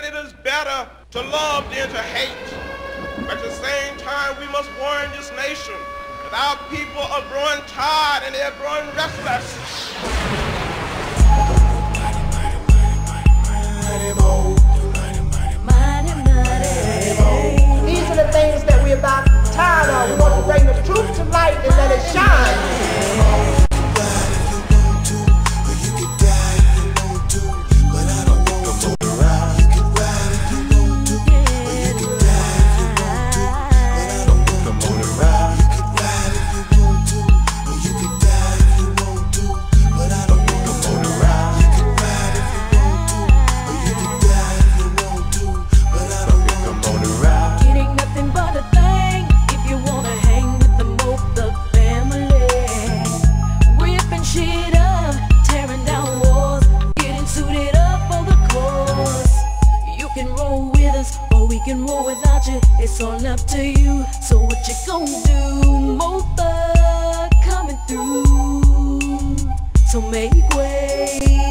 that it is better to love than to hate. But At the same time, we must warn this nation that our people are growing tired and they're growing restless. These are the things that we're about tired of. We want to bring the truth to light and let it shine. We can roll without you. It's all up to you. So what you gonna do? Mo Thug coming through. So make way.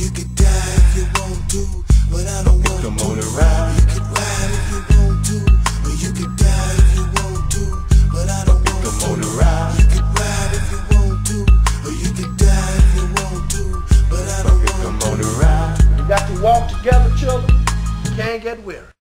You could die if you want to, but I don't want to. Come on and ride. You could ride if you want to, or you could die if you want to, but I don't want to. Come on and ride. You could ride if you want to, or you could die if you want to, but I don't want to. Come on and ride. We got to walk together, children. You can't get weary.